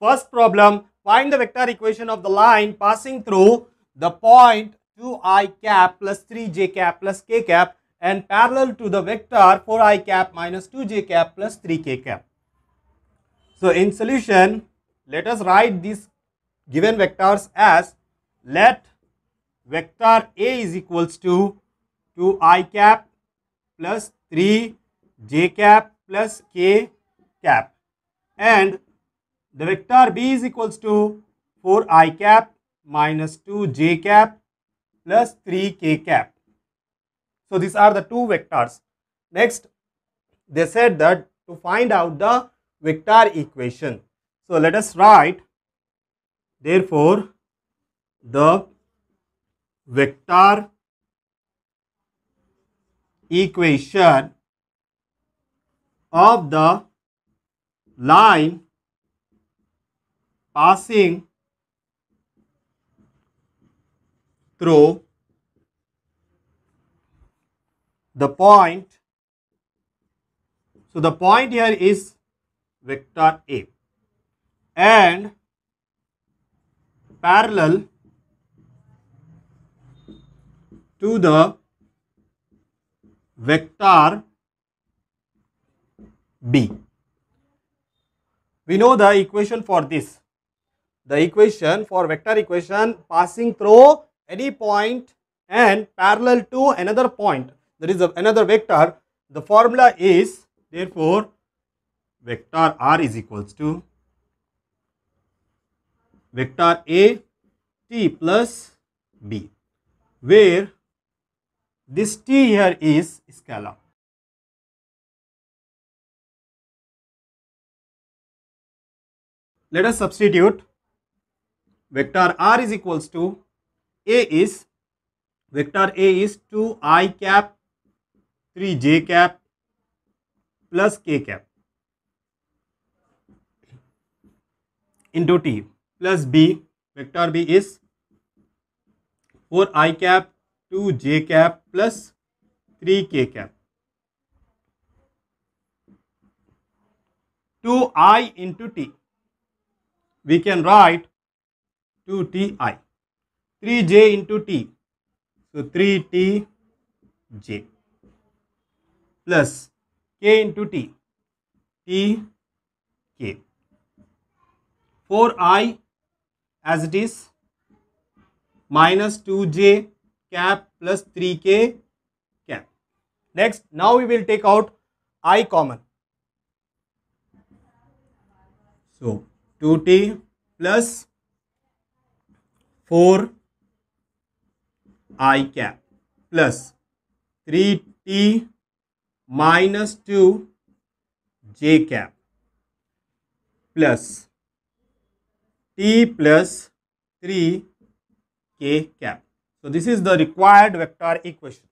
First problem, find the vector equation of the line passing through the point 2i cap plus 3j cap plus k cap and parallel to the vector 4i cap minus 2j cap plus 3k cap. So in solution, let us write these given vectors as let vector A is equals to 2i cap plus 3j cap plus k cap and the vector b is equals to 4i cap minus 2j cap plus 3k cap. So these are the two vectors. Next, they said that to find out the vector equation. So let us write therefore the vector equation of the line passing through the point. So, the point here is vector A and parallel to the vector B. We know the equation for this. The equation for vector equation passing through any point and parallel to another point. There is another vector. The formula is therefore vector r is equals to vector a t plus b where this t here is scalar. Let us substitute vector r is equals to a is vector a is 2i cap 3j cap plus k cap into t plus b. Vector b is 4i cap 2j cap plus 3k cap. 2i into t. We can write two t i three j into t so three t j plus k into t t k four i as it is minus two j cap plus three k cap next now we will take out i common so two t plus 4 i cap plus 3t minus 2 j cap plus t plus 3 k cap. So, this is the required vector equation.